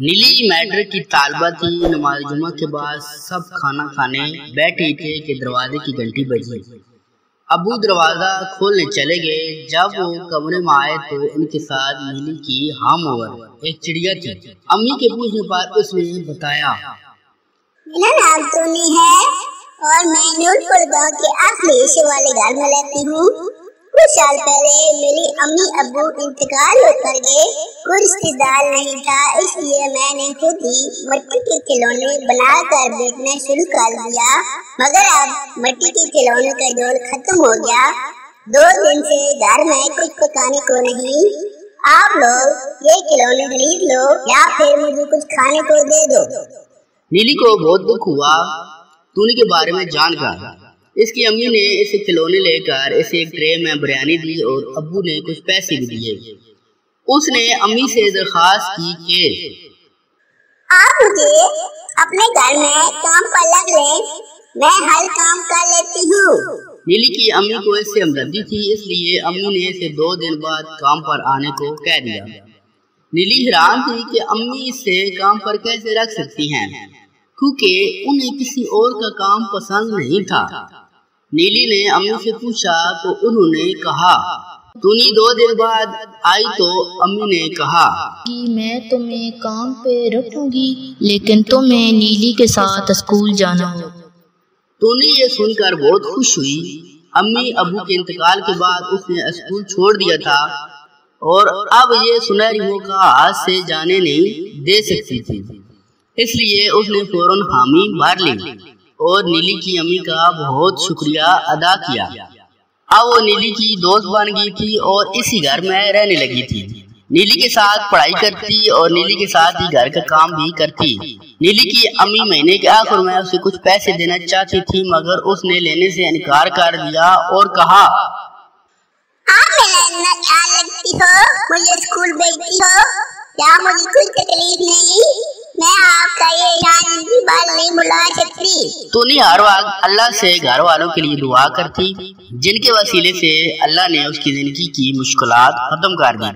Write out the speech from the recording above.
نیلی میٹرک کی طالبہ تھی نماز جمعہ کے بعد سب کھانا کھانے بیٹھے تھے کہ دروازے کی گھنٹی بجی۔ ابو دروازہ کھولنے چلے گئے۔ جب وہ کمرے میں آئے تو ان کے ساتھ نیلی کی ہم اوور ایک چڑیا تھی۔ امی کے پوچھنے پر اس نے بتایا۔ میرا نام سونی ہے اور میں نوٹ پور گاؤں کے آخری والے گھر میں رہتی ہوں۔ کچھ سال پہلے میری امی ابو انتقال ہو کر گئے۔ کوئی رشتے دار نہیں تھا، اس لیے میں نے خود ہی مٹی کے کھلونے بنا کر بیچنا شروع کر دیا۔ مگر اب مٹی کے کھلونے کا دور ختم ہو گیا۔ دو دن سے گھر میں کچھ پکانے کو نہیں۔ آپ لوگ یہ کھلونے خرید لو یا پھر مجھے کچھ کھانے کو دے دو۔ نیلی کو بہت دکھ ہوا۔ تو کے بارے میں جان کر۔ اس کی امی نے اسے کھلونے لے کر اسے ایک ٹرے میں بریانی دی اور ابو نے کچھ پیسے بھی دیے۔ اس نے امی سے درخواست کی کہ آپ مجھے اپنے گھر میں کام پر لگ لیں۔ میں ہر کام کر لیتی ہوں۔ نیلی کی امی کو اس سے ہمدردی تھی اس لیے امی نے اسے دو دن بعد کام پر آنے کو کہہ دیا۔ نیلی حیران تھی کہ امی اس سے کام پر کیسے رکھ سکتی ہیں۔ کیونکہ انہیں کسی اور کا کام پسند نہیں تھا۔ نیلی نے امی سے پوچھا تو انہوں نے کہا تونی دو دن بعد آئی تو امی نے کہا۔ میں تمہیں کام پہ رکھوں گی لیکن تمہیں نیلی کے ساتھ اسکول جانا ہو۔ تونی یہ سن کر بہت خوش ہوئی۔ امی ابو کے انتقال کے بعد اس نے اسکول چھوڑ دیا تھا۔ اور اب یہ سنہری موقع ہاتھ سے جانے نہیں دے سکتی تھی۔ اس لیے اس نے فوراً حامی بھر لی اور نیلی کی امی کا بہت شکریہ ادا کیا۔ اب وہ نیلی کی دوست بن گئی تھی اور اسی گھر میں رہنے لگی تھی۔ نیلی کے ساتھ پڑھائی کرتی اور نیلی کے ساتھ ہی گھر کا کام بھی کرتی۔ نیلی کی امی مہینے کے آخر میں اسے کچھ پیسے دینا چاہتی تھی، مگر اس نے لینے سے انکار کر دیا اور کہا مجھے اسکول بھیجتی ہو۔ کیا مجھے کوئی تکلیف نہیں؟ تو نے ہر وقت اللہ سے گھر والوں کے لیے دعا کرتی جن کے وسیلے سے اللہ نے اس کی زندگی کی مشکلات ختم کر دی